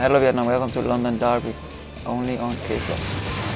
Hello Vietnam, welcome to London Derby, only on K-Plus.